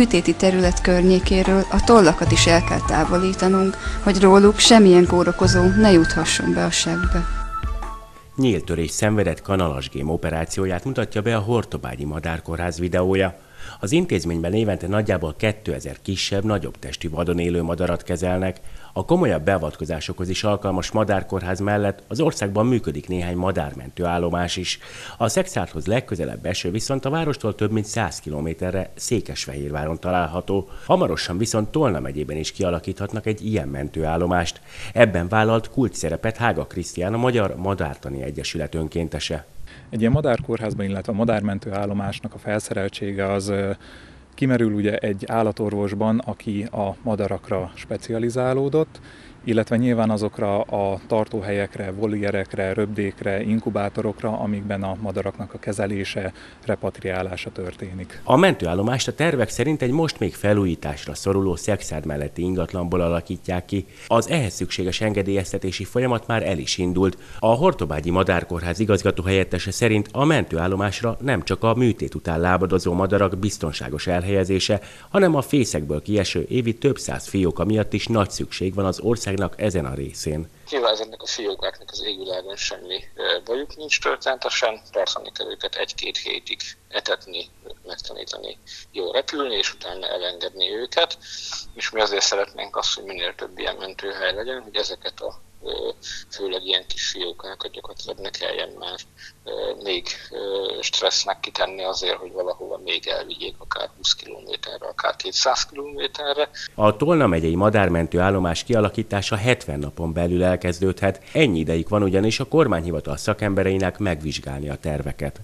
műtéti terület környékéről a tollakat is el kell távolítanunk, hogy róluk semmilyen kórokozó ne juthasson be a sebbe. Nyílt törés szenvedett kanalasgém operációját mutatja be a Hortobágyi Madárkórház videója. Az intézményben évente nagyjából 2000 kisebb, nagyobb testű vadon élő madarat kezelnek. A komolyabb beavatkozásokhoz is alkalmas madárkórház mellett az országban működik néhány madármentő állomás is. A Szexárthoz legközelebb eső viszont a várostól több mint 100 kilométerre Székesfehérváron található. Hamarosan viszont Tolna megyében is kialakíthatnak egy ilyen mentőállomást. Ebben vállalt kult szerepet Hága Krisztián, a Magyar Madártani Egyesület önkéntese. Egy ilyen madárkórházban, illetve a madármentő állomásnak a felszereltsége az kimerül ugye egy állatorvosban, aki a madarakra specializálódott, illetve nyilván azokra a tartóhelyekre, volierekre, röbdékre, inkubátorokra, amikben a madaraknak a kezelése, repatriálása történik. A mentőállomást a tervek szerint egy most még felújításra szoruló szexárd melletti ingatlanból alakítják ki. Az ehhez szükséges engedélyeztetési folyamat már el is indult. A Hortobágyi Madárkórház igazgató helyettese szerint a mentőállomásra nem csak a műtét után lábadozó madarak biztonságos elhelyezése, hanem a fészekből kieső évi több száz fióka miatt is nagy szükség van az ország országnak ezen a részén. Nyilván ezeknek a fiókáknak az égvilágon semmi bajuk nincs történetesen, tartani kell őket egy-két hétig etetni, megtanítani jó repülni, és utána elengedni őket. És mi azért szeretnénk azt, hogy minél több ilyen mentőhely legyen, hogy ezeket a főleg ilyen kis fiókákat gyakorlatilag ne kelljen már még stressznek kitenni azért, hogy valahova még elvigyék akár 20 kilométerre, akár 200 kilométerre. A Tolna megyei madármentő állomás kialakítása 70 napon belül elkezdődhet. Ennyi ideig van ugyanis a kormányhivatal szakembereinek megvizsgálni a terveket.